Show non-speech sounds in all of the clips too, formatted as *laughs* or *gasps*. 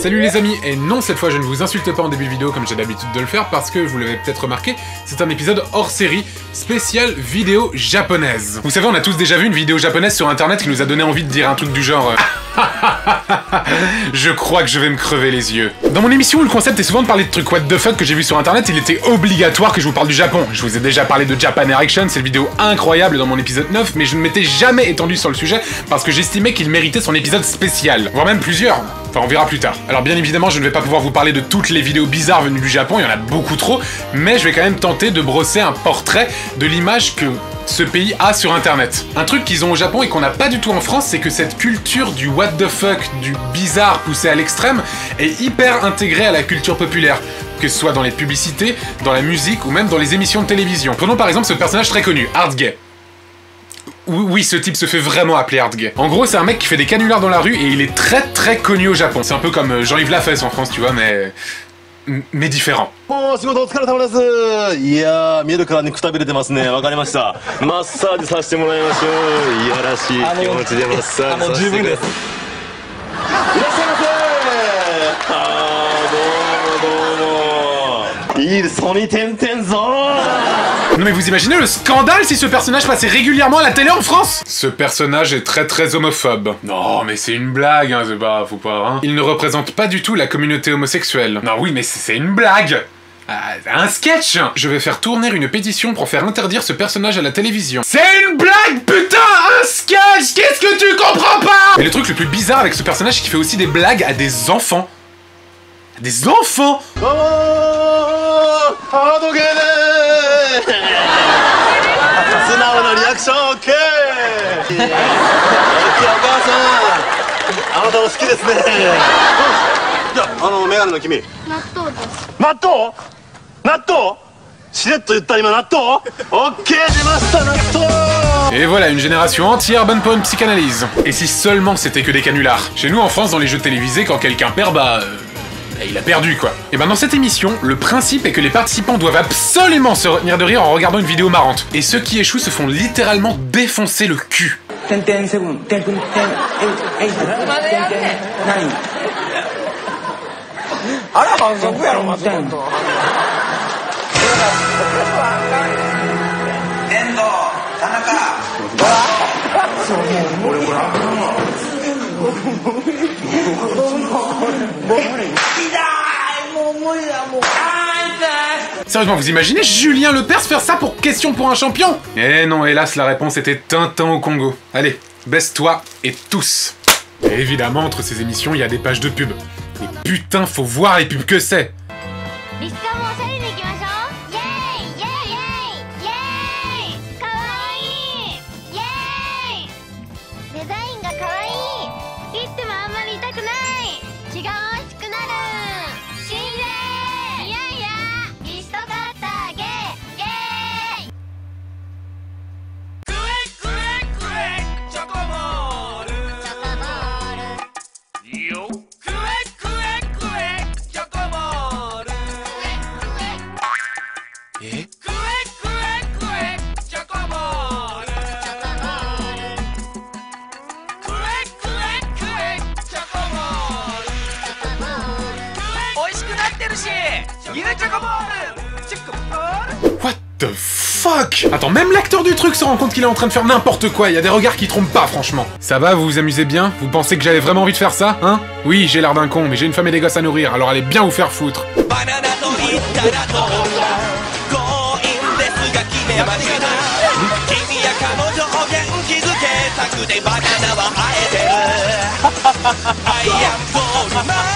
Salut les amis, et non cette fois je ne vous insulte pas en début de vidéo comme j'ai l'habitude de le faire parce que vous l'avez peut-être remarqué, c'est un épisode hors série, spécial vidéo japonaise. Vous savez, on a tous déjà vu une vidéo japonaise sur internet qui nous a donné envie de dire un truc du genre... euh, *laughs* je crois que je vais me crever les yeux. Dans mon émission où le concept est souvent de parler de trucs what the fuck que j'ai vu sur internet, il était obligatoire que je vous parle du Japon. Je vous ai déjà parlé de Japan Erection, cette vidéo incroyable dans mon épisode 9, mais je ne m'étais jamais étendu sur le sujet parce que j'estimais qu'il méritait son épisode spécial, voire même plusieurs. Enfin, on verra plus tard. Alors bien évidemment, je ne vais pas pouvoir vous parler de toutes les vidéos bizarres venues du Japon, il y en a beaucoup trop, mais je vais quand même tenter de brosser un portrait de l'image que ce pays a sur internet. Un truc qu'ils ont au Japon et qu'on n'a pas du tout en France, c'est que cette culture du what the fuck, du bizarre poussé à l'extrême, est hyper intégrée à la culture populaire. Que ce soit dans les publicités, dans la musique ou même dans les émissions de télévision. Prenons par exemple ce personnage très connu, Art Gay. Oui, ce type se fait vraiment appeler Art Gay. En gros, c'est un mec qui fait des canulars dans la rue et il est très très connu au Japon. C'est un peu comme euh, Jean-Yves Lafesse en France, tu vois, mais... mais différent. Non mais vous imaginez le scandale si ce personnage passait régulièrement à la télé en France Ce personnage est très très homophobe. Non mais c'est une blague, hein, c'est pas, faut pas, hein. Il ne représente pas du tout la communauté homosexuelle. Non oui mais c'est une blague un sketch Je vais faire tourner une pétition pour faire interdire ce personnage à la télévision. C'est une blague, putain Un sketch Qu'est-ce que tu comprends pas Et le truc le plus bizarre avec ce personnage, c'est qu'il fait aussi des blagues à des enfants. À des enfants oh, oh, oh, 素直なリアクション OK いやお母さんあなたも好きですねじゃああのメガネの君納豆です納豆納豆しれっと言った今納豆 OK 出ました納豆 Et voilà, une génération entière bonne pour une psychanalyse. Et si seulement c'était que des canulars Chez nous en France, dans les jeux télévisés, quand quelqu'un perd, bah... bah, il a perdu quoi. Et ben dans cette émission, le principe est que les participants doivent absolument se retenir de rire en regardant une vidéo marrante. Et ceux qui échouent se font littéralement défoncer le cul. Sérieusement, vous imaginez Julien Lepers faire ça pour question pour un champion? Eh non, hélas, la réponse était Tintin au Congo. Allez, baisse-toi et tous. Évidemment, entre ces émissions, il y a des pages de pub. Mais putain, faut voir les pubs que c'est? What the fuck? Attends, même l'acteur du truc se rend compte qu'il est en train de faire n'importe quoi, il y a des regards qui trompent pas, franchement. Ça va, vous vous amusez bien? Vous pensez que j'avais vraiment envie de faire ça, hein? Oui, j'ai l'air d'un con, mais j'ai une femme et des gosses à nourrir, alors allez bien vous faire foutre. *laughs*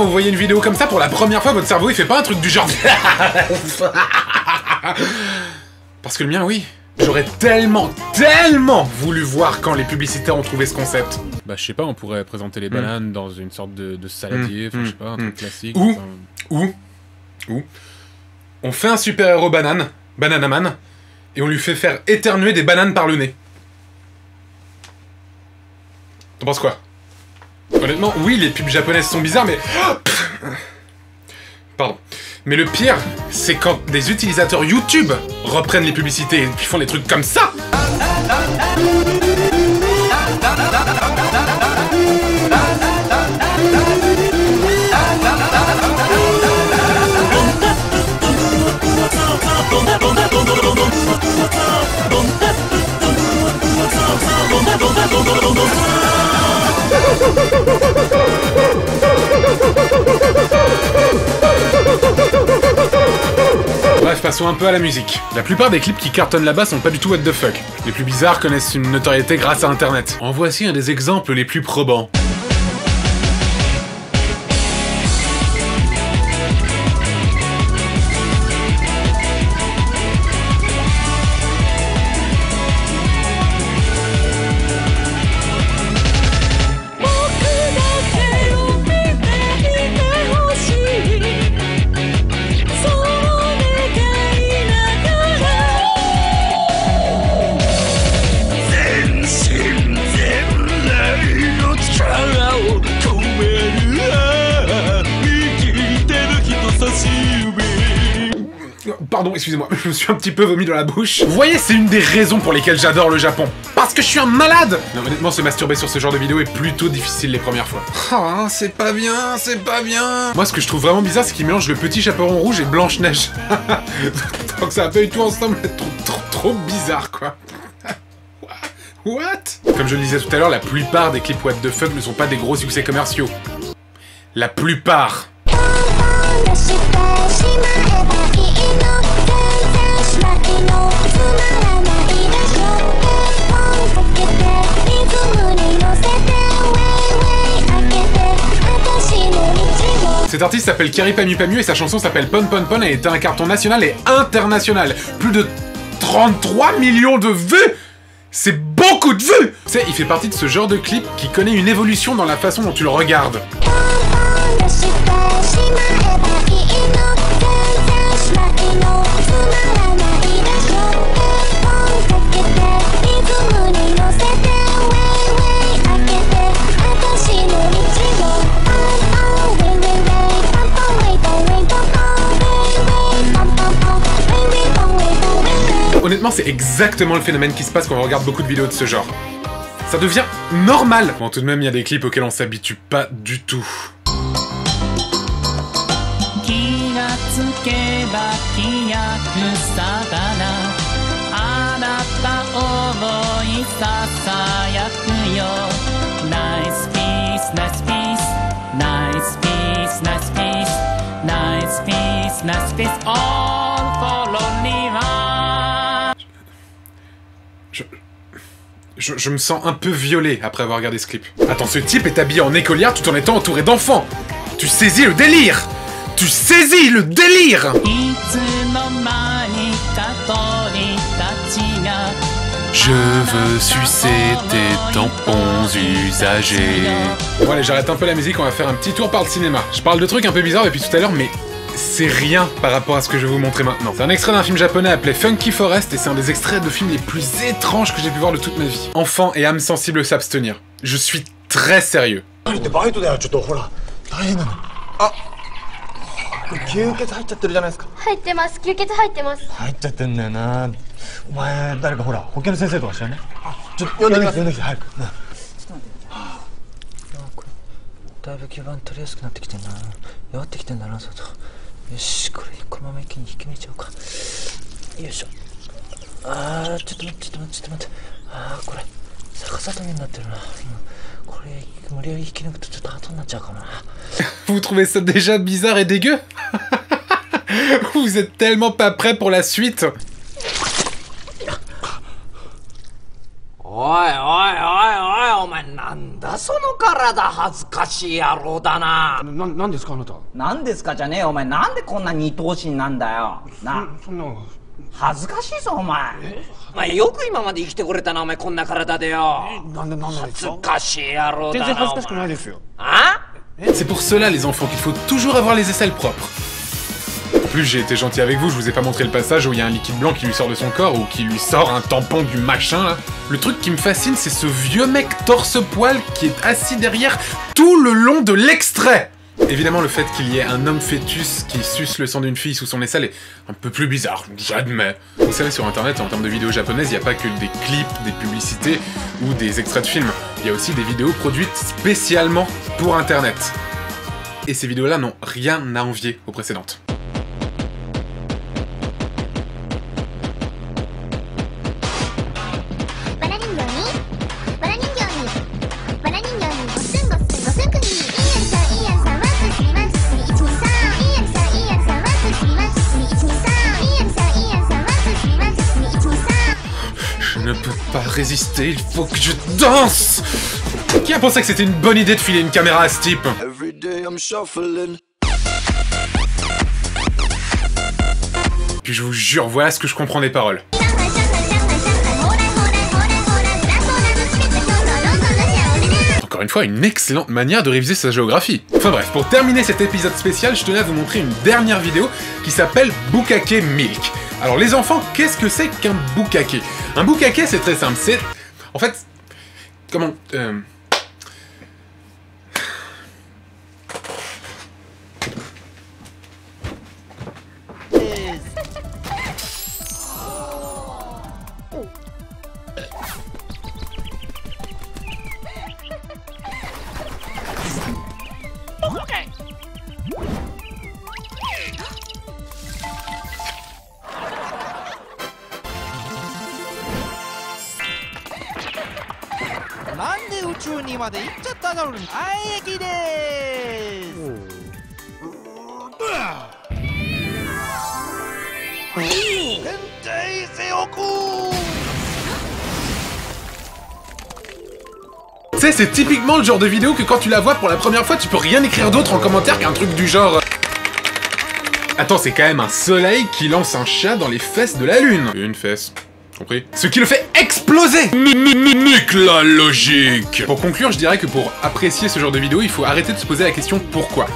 quand vous voyez une vidéo comme ça pour la première fois, votre cerveau il fait pas un truc du genre. *laughs* Parce que le mien, oui. J'aurais tellement, tellement voulu voir quand les publicitaires ont trouvé ce concept. Bah, je sais pas, on pourrait présenter les bananes dans une sorte de, de saladier, enfin, Mm, je sais pas, un mm. truc classique. Ou, enfin, ou, ou, on fait un super-héros banane, Bananaman, et on lui fait faire éternuer des bananes par le nez. T'en penses quoi? Honnêtement, oui, les pubs japonaises sont bizarres, mais... *gasps* Pardon. Mais le pire, c'est quand des utilisateurs YouTube reprennent les publicités et font des trucs comme ça Passons un peu à la musique. La plupart des clips qui cartonnent là-bas sont pas du tout what the fuck. Les plus bizarres connaissent une notoriété grâce à internet. En voici un des exemples les plus probants. Je me suis un petit peu vomi dans la bouche. Vous voyez, c'est une des raisons pour lesquelles j'adore le Japon. Parce que je suis un malade Non, honnêtement, se masturber sur ce genre de vidéo est plutôt difficile les premières fois. Ah, c'est pas bien, c'est pas bien Moi, ce que je trouve vraiment bizarre, c'est qu'il mélange le petit chaperon rouge et Blanche-Neige. *laughs* Donc ça va pas du tout ensemble, trop, trop bizarre, quoi. *laughs* What? Comme je le disais tout à l'heure, la plupart des clips what the fuck ne sont pas des gros succès commerciaux. La plupart Cet artiste s'appelle Kari Pamu Pamu et sa chanson s'appelle Pon Pon Pon et été un carton national et international. Plus de 33 millions de vues C'est beaucoup de vues Tu sais, il fait partie de ce genre de clip qui connaît une évolution dans la façon dont tu le regardes. c'est exactement le phénomène qui se passe quand on regarde beaucoup de vidéos de ce genre. Ça devient normal Bon, tout de même, il y a des clips auxquels on s'habitue pas du tout. Je, me sens un peu violé après avoir regardé ce clip. Attends, ce type est habillé en écolière tout en étant entouré d'enfants Tu saisis le délire Tu saisis le délire Je veux sucer tes tampons usagés. Bon allez, j'arrête un peu la musique, on va faire un petit tour par le cinéma. Je parle de trucs un peu bizarres depuis tout à l'heure, mais c'est rien par rapport à ce que je vais vous montrer maintenant. C'est un extrait d'un film japonais appelé Funky Forest et c'est un des extraits de films les plus étranges que j'ai pu voir de toute ma vie. Enfants et âmes sensibles s'abstenir. Je suis très sérieux. ってバイトだよちょっとほら大変なのあ吸血入っちゃってるじゃないですか入ってます吸血入ってます入っちゃってんだよなお前誰かほら保健の先生とか知らないちょっと呼んできます呼んできて早くなだいぶ基盤取りやすくなってきてんな弱ってきてんだな外 よしこれこのまま一気に引き抜いちゃおうかよいしょあーちょっと待ってちょっと待ってちょっと待ってあーこれ逆さ富になってるな、うんこれ無理やり引き抜くとちょっと後になっちゃうかもな *laughs* Vous trouvez ça déjà bizarre et dégueu *laughs* Vous êtes tellement pas prêt pour la suite おいおい お前なんだその体恥ずかしい野郎だな。ななんですかあなた？なんですかじゃねえよお前なんでこんな二頭身なんだよ。な。そんな。恥ずかしいぞお前。お前よく今まで生きてこれたなお前こんな体でよ。なんでなんで恥ずかかしい野郎だな全然恥ずかしくないですよ。あ C'est pour cela, les enfants, qu'il faut toujours avoir les aisselles propres. Plus, j'ai été gentil avec vous, je vous ai pas montré le passage où il y a un liquide blanc qui lui sort de son corps ou qui lui sort un tampon du machin là. Le truc qui me fascine, c'est ce vieux mec torse-poil qui est assis derrière tout le long de l'extrait. Évidemment, le fait qu'il y ait un homme fœtus qui suce le sang d'une fille sous son aisselle est un peu plus bizarre, j'admets. Vous savez, sur internet, en termes de vidéos japonaises, il n'y a pas que des clips, des publicités ou des extraits de films. Il y a aussi des vidéos produites spécialement pour internet. Et ces vidéos-là n'ont rien à envier aux précédentes. résister, il faut que je danse Qui a pensé que c'était une bonne idée de filer une caméra à ce type Puis je vous jure, voilà ce que je comprends des paroles. Encore une fois une excellente manière de réviser sa géographie. Enfin bref, pour terminer cet épisode spécial, je tenais à vous montrer une dernière vidéo qui s'appelle Bukake Milk. Alors les enfants, qu'est-ce que c'est qu'un bukake un bukake, c'est très simple, c'est... En fait... Comment... Euh... Tu sais, c'est typiquement le genre de vidéo que quand tu la vois pour la première fois, tu peux rien écrire d'autre en commentaire qu'un truc du genre... Attends, c'est quand même un soleil qui lance un chat dans les fesses de la lune. Une fesse. Ce qui le fait exploser. Nique la logique. Pour conclure, je dirais que pour apprécier ce genre de vidéo, il faut arrêter de se poser la question pourquoi.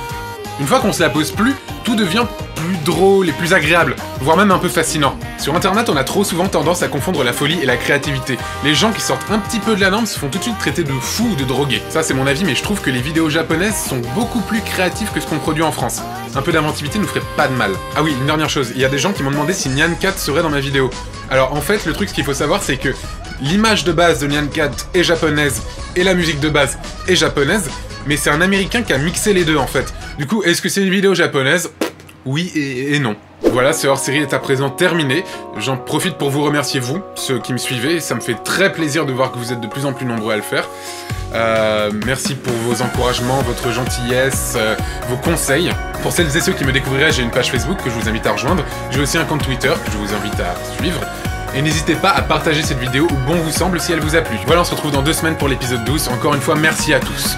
Une fois qu'on se la pose plus, tout devient plus drôle et plus agréable, voire même un peu fascinant. Sur internet, on a trop souvent tendance à confondre la folie et la créativité. Les gens qui sortent un petit peu de la norme se font tout de suite traiter de fous ou de drogués. Ça c'est mon avis, mais je trouve que les vidéos japonaises sont beaucoup plus créatives que ce qu'on produit en France. Un peu d'inventivité nous ferait pas de mal. Ah oui, une dernière chose, il y a des gens qui m'ont demandé si Nyan Cat serait dans ma vidéo. Alors en fait, le truc ce qu'il faut savoir c'est que l'image de base de Nyan Cat est japonaise et la musique de base est japonaise, mais c'est un américain qui a mixé les deux en fait. Du coup, est-ce que c'est une vidéo japonaise? Oui et, non. Voilà, ce hors-série est à présent terminé. J'en profite pour vous remercier vous, ceux qui me suivez. Ça me fait très plaisir de voir que vous êtes de plus en plus nombreux à le faire. Euh, merci pour vos encouragements, votre gentillesse, euh, vos conseils. Pour celles et ceux qui me découvriraient, j'ai une page Facebook que je vous invite à rejoindre. J'ai aussi un compte Twitter que je vous invite à suivre. Et n'hésitez pas à partager cette vidéo où bon vous semble si elle vous a plu. Voilà, on se retrouve dans deux semaines pour l'épisode 12. Encore une fois, merci à tous.